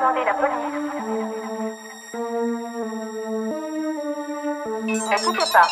demandé la police. Ne quittez pas.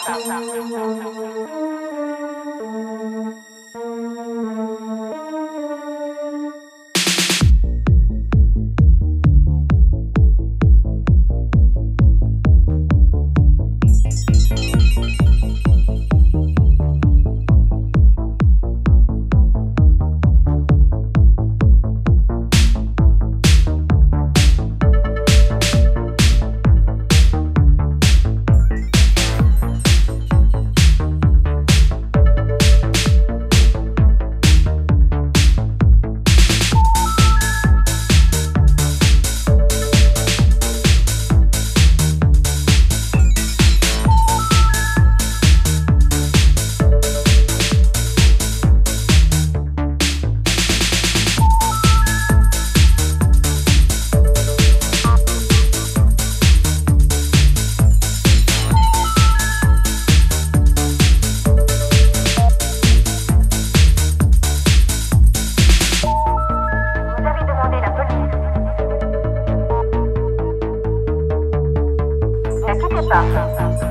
不爽